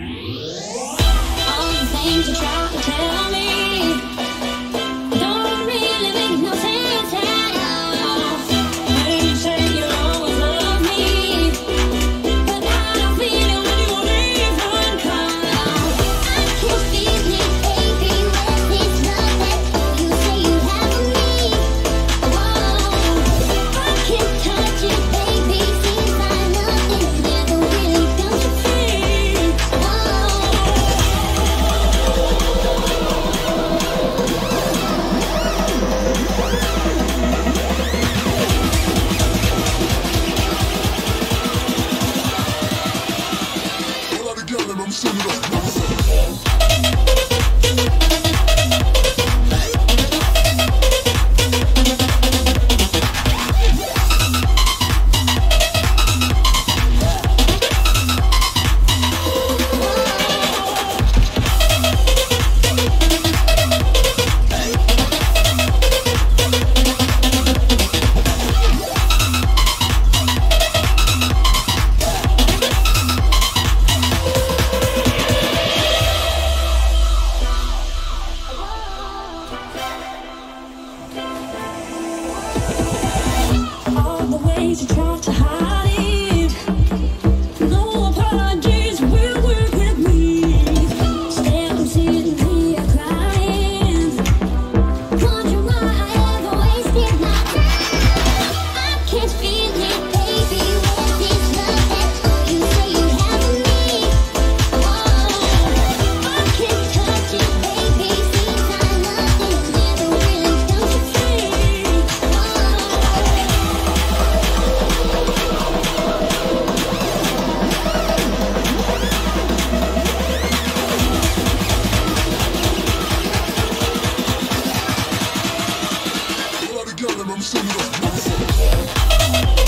All the things you try. you say you you try to hide. Another room, so you don't want it.